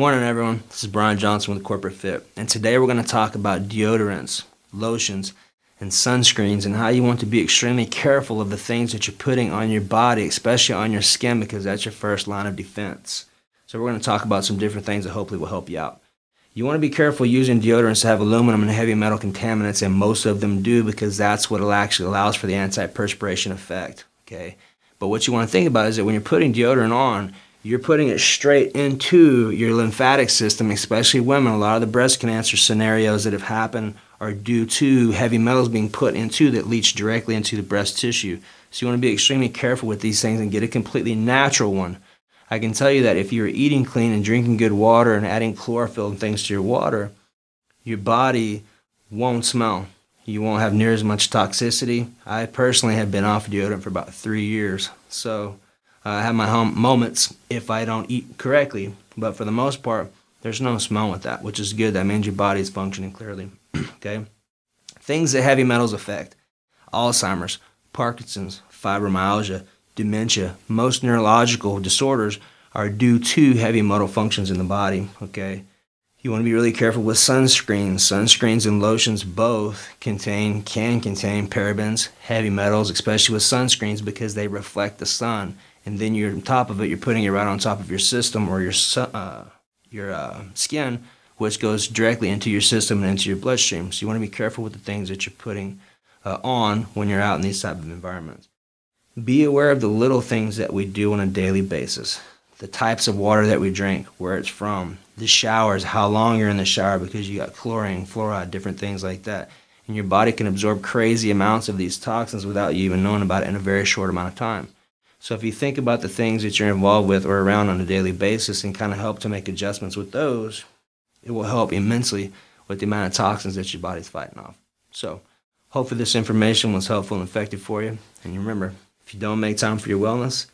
Morning, everyone. This is Brian Johnson with Corporate Fit, and today we're going to talk about deodorants, lotions, and sunscreens and how you want to be extremely careful of the things that you're putting on your body, especially on your skin, because that's your first line of defense. So, we're going to talk about some different things that hopefully will help you out. You want to be careful using deodorants that have aluminum and heavy metal contaminants, and most of them do because that's what actually allows for the antiperspiration effect. Okay, but what you want to think about is that when you're putting deodorant on, you're putting it straight into your lymphatic system, especially women. A lot of the breast cancer scenarios that have happened are due to heavy metals being put into that leach directly into the breast tissue. So you want to be extremely careful with these things and get a completely natural one. I can tell you that if you're eating clean and drinking good water and adding chlorophyll and things to your water, your body won't smell. You won't have near as much toxicity. I personally have been off deodorant for about three years. So uh, I have my home moments if I don't eat correctly, but for the most part, there's no smell with that, which is good. That means your body is functioning clearly. okay? Things that heavy metals affect Alzheimer's, Parkinson's, fibromyalgia, dementia, most neurological disorders are due to heavy metal functions in the body. Okay? You want to be really careful with sunscreens. Sunscreens and lotions both contain, can contain parabens, heavy metals, especially with sunscreens because they reflect the sun and then you're on top of it, you're putting it right on top of your system or your uh, your uh, skin, which goes directly into your system and into your bloodstream. So you want to be careful with the things that you're putting uh, on when you're out in these type of environments. Be aware of the little things that we do on a daily basis. The types of water that we drink, where it's from, the showers, how long you're in the shower because you got chlorine, fluoride, different things like that. And your body can absorb crazy amounts of these toxins without you even knowing about it in a very short amount of time. So if you think about the things that you're involved with or around on a daily basis and kind of help to make adjustments with those, it will help immensely with the amount of toxins that your body's fighting off. So hopefully this information was helpful and effective for you. And remember, if you don't make time for your wellness,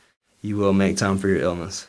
you will make time for your illness.